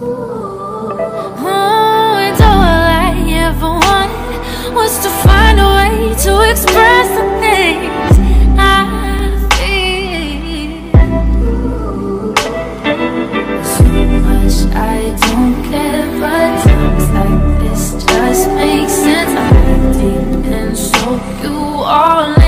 Oh, and all I ever wanted was to find a way to express the things I feel. So much I don't get, but times like this just make sense. I dig deep and soak you all